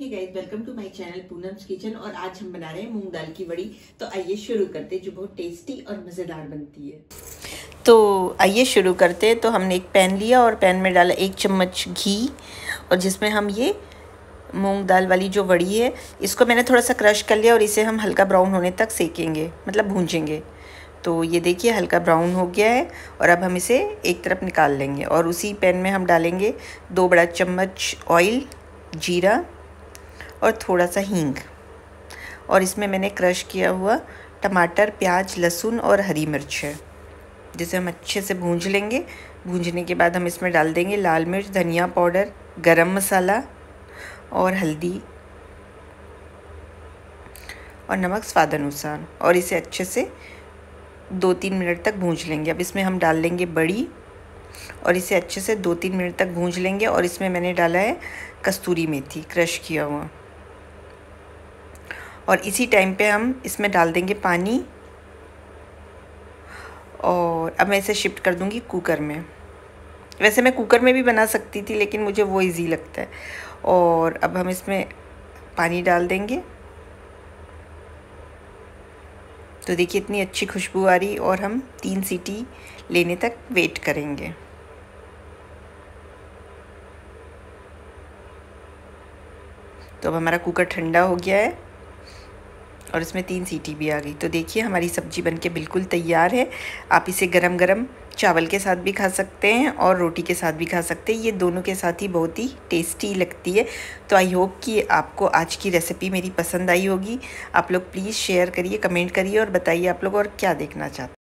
Guys welcome to my channel Poonam's kitchen और आज हम बना रहे हैं मूंग दाल की वड़ी। तो आइए शुरू करते हैं, जो बहुत टेस्टी और मज़ेदार बनती है। तो आइए शुरू करते हैं। तो हमने एक पैन लिया और पैन में डाला एक चम्मच घी, और जिसमें हम ये मूंग दाल वाली जो वड़ी है, इसको मैंने थोड़ा सा क्रश कर लिया और इसे हम हल्का ब्राउन होने तक सेकेंगे मतलब भूंजेंगे। तो ये देखिए, हल्का ब्राउन हो गया है, और अब हम इसे एक तरफ़ निकाल लेंगे। और उसी पैन में हम डालेंगे दो बड़ा चम्मच ऑयल जीरा और थोड़ा सा हींग। और इसमें मैंने क्रश किया हुआ टमाटर, प्याज, लहसुन और हरी मिर्च है, जिसे हम अच्छे से भूंज लेंगे। भूंजने के बाद हम इसमें डाल देंगे लाल मिर्च, धनिया पाउडर, गरम मसाला और हल्दी और नमक स्वाद अनुसार। और इसे अच्छे से दो तीन मिनट तक भूंज लेंगे। अब इसमें हम डाल लेंगे बड़ी और इसे अच्छे से दो तीन मिनट तक भूंज लेंगे। और इसमें मैंने डाला है कस्तूरी मेथी, क्रश किया हुआ। और इसी टाइम पे हम इसमें डाल देंगे पानी। और अब मैं इसे शिफ्ट कर दूँगी कुकर में। वैसे मैं कुकर में भी बना सकती थी, लेकिन मुझे वो इजी लगता है। और अब हम इसमें पानी डाल देंगे। तो देखिए, इतनी अच्छी खुशबू आ रही और हम तीन सीटी लेने तक वेट करेंगे। तो अब हमारा कुकर ठंडा हो गया है। और इसमें तीन सीटी भी आ गई। तो देखिए, हमारी सब्ज़ी बनके बिल्कुल तैयार है। आप इसे गरम गरम चावल के साथ भी खा सकते हैं और रोटी के साथ भी खा सकते हैं। ये दोनों के साथ ही बहुत ही टेस्टी लगती है। तो आई होप कि आपको आज की रेसिपी मेरी पसंद आई होगी। आप लोग प्लीज़ शेयर करिए, कमेंट करिए और बताइए आप लोग और क्या देखना चाहते